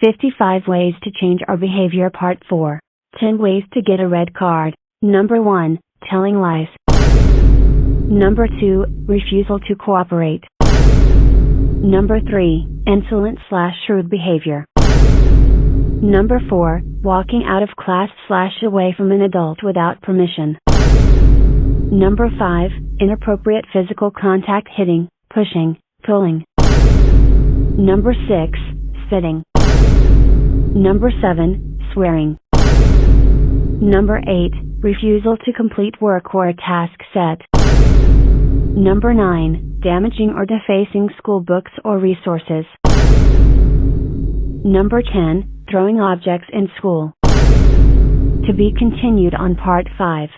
55 Ways to Change Our Behavior Part 4. 10 Ways to Get a Red Card. Number 1, Telling Lies. Number 2, Refusal to Cooperate. Number 3, Insolent slash shrewd behavior. Number 4, Walking out of class slash away from an adult without permission. Number 5, Inappropriate physical contact hitting, pushing, pulling. Number 6, Spitting. Number 7, Swearing. Number 8, Refusal to complete work or a task set. Number 9, Damaging or defacing school books or resources. Number 10, Throwing objects in school. To be continued on Part 5.